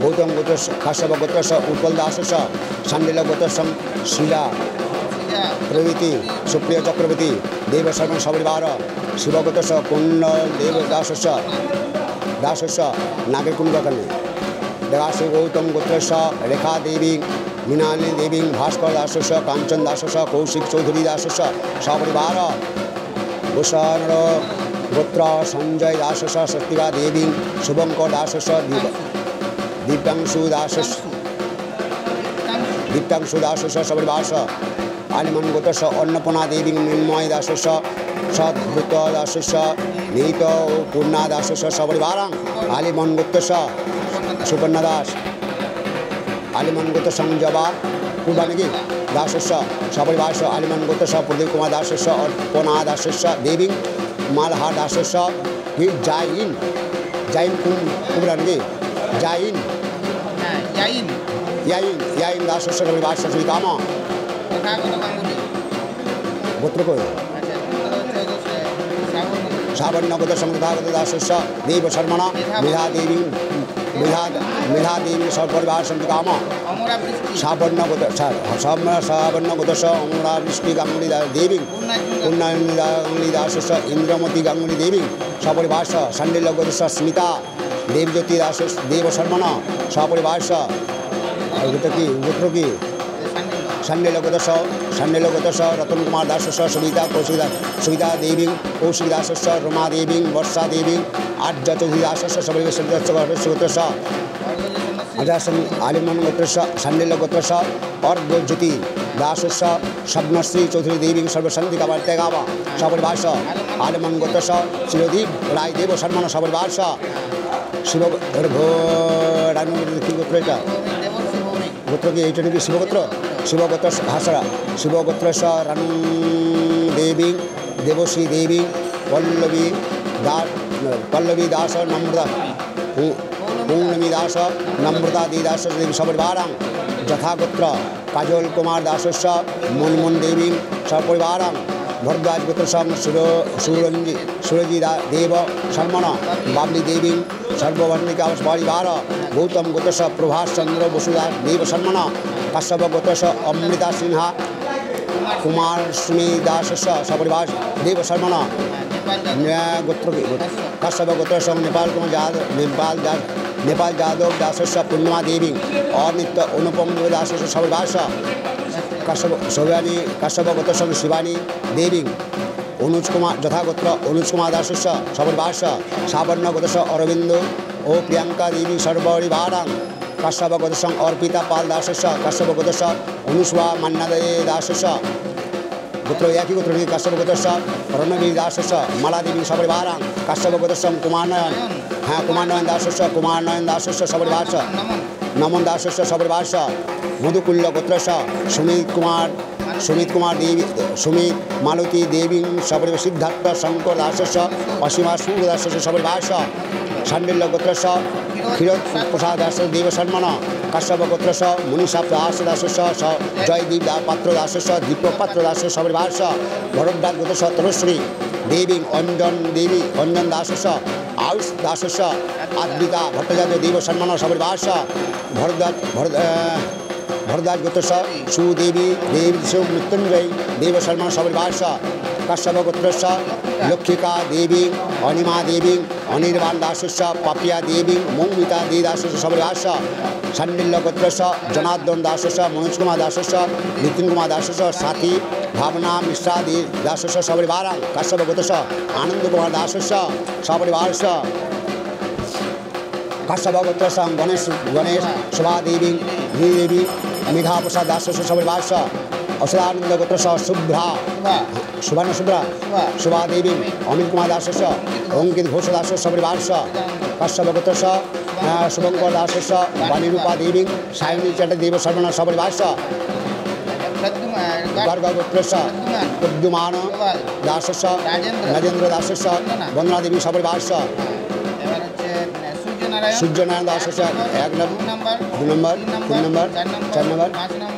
गौतम गोत काश्यप गोत्रस उत्पल दास सांडिल गोतसम शिला प्रवृत्ति सुप्रिय चक्रवर्ती देव शर्मा सपरिवार शिवगोतस कुंड देव दास दास नागेर कुंड दास गौतम गोत्रस रेखा देवी মৃণালী দেবী, ভাস্কর দাসস্য কাঞ্চন দাসস্য কৌশিক চৌধুরী দাসস্য সপরিবার ভূষণ গোত্র, সঞ্জয় দাসস্য শক্তিকা দেবী, শুভঙ্কর দাসস্য দিব্যাংশু দাসস্য দিব্যাংশু দাসস্য সপরিবার আলিমন গোত্রস্য অন্নপূর্ণা দেবী, মৃন্ময় দাসস্য সদ্ভূত দাসস্য নিহিত ও পূর্ণা দাসস্য সপরিবারাং আলিমন গোত্রস্য সুপর্ণা দাস। আলিমানগত সংজবা পূর্বানিকি দাসস্য সপরিবাস আলিমানগত স প্রদীপ কুমার দাসস্য অর্পণা দাসস্য দেবী মালহা দাসস্য হি জাইন। জাইন কুমরানিকি জাইন। yain ইয়াইন। ইয়াইন দাসস্য সপরিবাস শ্রী কাম গোত্র কই? আচ্ছা তোমরা হচ্ছে ওই যে শ্রাবণ সাবর্ণগত দাসস্য দেব শর্মণা মেধা দেবী। मिलाद मिलादेवी सपरिवार सन्तिकाम सापन्नगत सापन्नगतस अमरावृष्टि गाङ्गुली देवी पुण्यङ्गी गाङ्गुली दासस इन्द्रमती गाङ्गुली देवी सपरिवार सन्डिलगतस स्मिता देवज्योति दास देव शर्मण सपरिवार কি গোত্র কি षण्यलघुदश षण्यलघुदश रतनकुमार दासस्व सुविता कौशिदा सुविता देवी कौशिदासस्व रुमादेवी वर्षादेवी आर्जचौधरीदासस्व सबलिवेशोत्रस अजासन आलिमन गोत्रस षण्यल गोत्रस अर्घ्योज्योति दासस्व शब्नश्री चौधरी देवी सर्वसन्धि कवर्त्यगाव सबलभाष आलिमन गोत्रस शिरोदीप रायदेव शर्मन सबलभाष शिव गोत्र গোত্র কি এইটা নাকি শিবগোত্র শিবগোত্র ভাষা শিবগোত্র রানু দেবী, দেবশ্রী দেবী, পল্লবী দা, পল্লবী দাস নম্রতা পৌর্ণমী দাস নম্রতা, দি দাস দেবী সপরিবারাং যথাগোত্র কাজল কুমার দাসস্য মনমোহন দেবী সপরিবারাং। भरद्वाज पुत्र सम सूर्य सूरंगी सूरजी देव, शर्मण, बाबली देवी, सर्ववर्णिका परिवार गौतम गोतस प्रभाष चंद्र बसुदास देव शर्मण, कश्यप गोतस अमृता सिन्हा, कुमार सुमिदास सपरिवार, देव शर्मण गोत्र कश्यप गोत्र नेपाल जाद नेपाल जाद, नेपाल जादव दास पूर्णिमा देवी अनित नित्य अनुपम दास सपरिवार কাশ্যপ শিবানী কাশ্যপ গোত্রস শিবানী দেবী অনুজ কুমার যথাগোত্র অনুজ কুমার দাসস্য সপরিবার সাবর্ণ গোত্রস অরবিন্দ ও প্রিয়াঙ্কা দেবী সর্বরিবারাং কাশ্যপ গোত্রসং অর্পিতা পাল দাসস্য কাশ্যপ গোত্রস অনুসুয়া মান্নাদে দাসস্য গোত্র একই গোত্র নিয়ে কাশ্যপ গোত্রস্য রণবী দাসস্য মালাদেবী সপরিবারাং কাশ্যপ গোত্রসং কুমারনয়ন হ্যাঁ কুমারনয়ন দাসস্য কুমারনয়ন দাসস্য সপরিবার নমন নমন দাসস্য সপরিবার মধুকুল্য গোত্রস্য সুমিত কুমার সুমিত কুমার দেবী, সুমিত মালতী দেবী সপরিবার সিদ্ধার্থ শঙ্কর দাসস্য অসীমা সুর দাসস্য সপরিবার সান্ডিল্য গোত্রস্য ক্ষীর প্রসাদ দাস দেব সম্মান কাশ্যপ গোত্রস মনীষা দাস দাসস্য জয়দীপ পাত্র দাসস্য দীপক পাত্র দাস সপরিবার ভরদ্বাজ গোত্রস তনুশ্রী দেবী, অঞ্জন দেবী, অঞ্জন দাসস্য आयुष दास आत्मिका भट्टजात देव सन्मान सबरवास भरदात भरद भरदास गोत्र सुदेवी देवी मृत्युंजय देव सन्मान सबरवास कश्यपपुत्रस्य लक्षिका देवी अनिमा देवी अनिर्वाण दासस्य पापिया देवी मौमिता देदासस्य सबलास्य सन्निल्लगोत्रस्य जनार्दन दासस्य मनोज कुमार दासस्य नितिन कुमार दासस्य साथी भावना मिश्रा दे दासस्य सपरिवार कश्यपगोत्रस्य आनन्द कुमार दासस्य सपरिवारस्य कश्यपगोत्रस्य गणेश गणेश देवी देवी मेघा प्रसाद दासस्य सपरिवारस्य अशदानंद गोत्र शुभ्रा शुभान शुभ्रा शुभा देवी अमित कुमार दास अंकित घोष दास परिवार कश्यप गोत्र शुभंकर दास वाणी रूपा देवी सायनी चटदेव सर्वण सपरिवार गर्ग गोत्र प्रद्युमान दास नजेन्द्र दास वंदना देवी सपरिवार সূর্যনারায়ণ দাস হচ্ছে এক নম্বর দু নম্বর তিন নম্বর চার নম্বর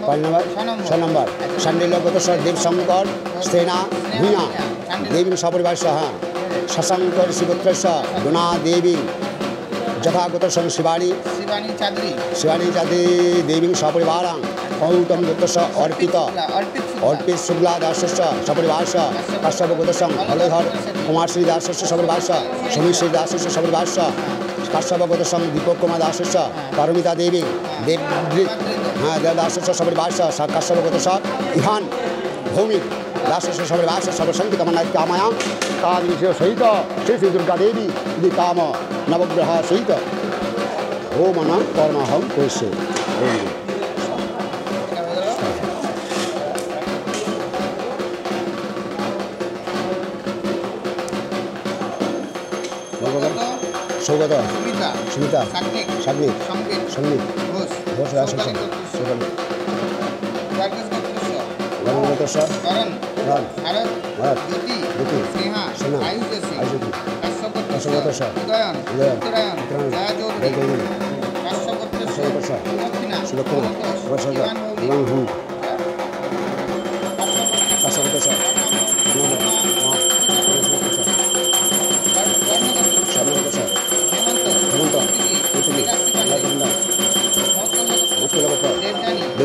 পাঁচ নম্বর ছ নম্বর। সান্ডিল্যপতেশ্বর দেবশঙ্কর সেনা ভূঞা দেবী সপরিবার সহ শশাঙ্কর শিবত্রেশ্ব গুণা দেবী যথাগত সং শিবানী শিবানী চাঁদী দেবী সপরিবারাং কৌতম দত্তস্য অর্পিত অর্পিত শুক্লা। দাসস্য সপরিবাস কাশ্যপ গতসং হলধর কুমার শ্রী দাসস্য সপরিবাস সমীর শ্রী দাসস্য সপরিবাস हर्षभगवत स्वामी दीपक कुमार दास हाँ। परमिता देवी देवृत हाँ दास सबरी बादशाह कश्यपगत इहान भूमि दास सबरी बादशाह सर्वशंति कमना कामया काल विषय सहित श्री श्री दुर्गा देवी यदि काम नवग्रह सहित। ओम न कर्म हम कैसे সৌগত সুমিতা সাগ্নিক সন্দীপ ঘোষ রাজশাসন গণগত সর রন ভরত জ্যোতি সোনা আয়ুষী কাশ্যগত সর উদয়ন উত্তরায়ণ সুলক্ষণা সুলক্ষণা ইমান হুম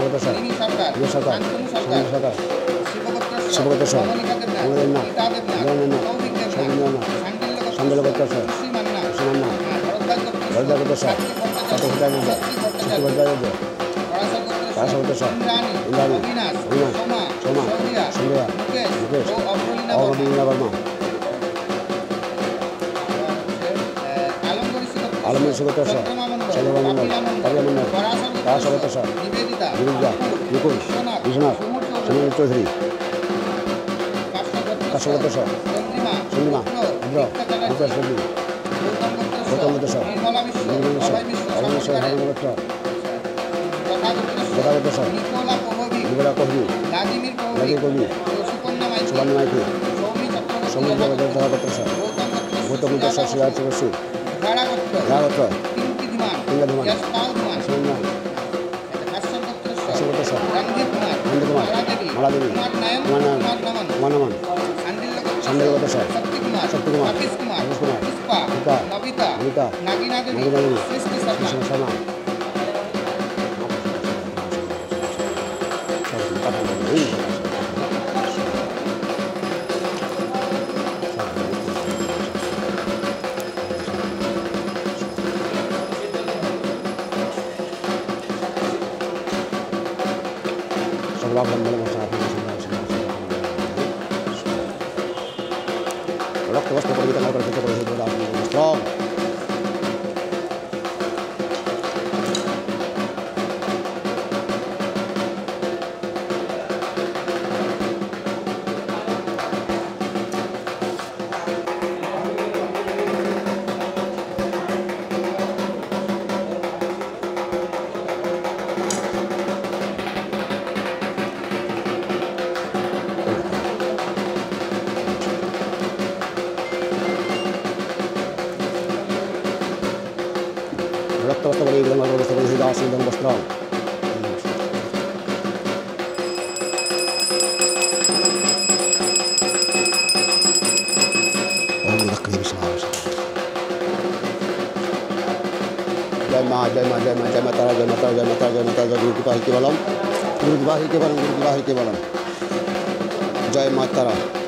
সুব্রত সরকার ইয়ে সরকার। সুনীল সরকার সুব্রত সরকার। অমরেন না অমরেন না সৌমিন্দ্র না সান্ডলগত সর সুমান চন্দ্রবাবু কালিয়াবু তারা প্রসাদ বিরুদ্ধা নিকুল বিশ্বনাথ সুনীল চৌধুরী কাশ্যপত সর সন্ধিমা ভদ্র ভূপেশ রেড্ডি গৌতম বুদ্ধ সর নির্মল সর অরণ্য সর হরিমল সর গদাবত সর নিবেলা কোহলি নাজির কোহলি সুবান গৌতম ಸಂಗದ ಮಾಡಿ ಮಳಾದೇವಿ ಮನಮನ್ ಸಂದೇವದ ಸರ್ ಸತ್ಯಕುಮಾರ್ ಸತೀಶ್ ಕುಮಾರ್ ಗೀತಾ ಗೀತಾ ನಗಿನಾದೇವಿ ಸಮ Thank you. মাতাজা মাতাজা মাতাজা মাতাজা গুরুকৃপা হইতে পারলাম গুরুকৃপা হইতে পারেন গুরুকৃপা জয় মাতারা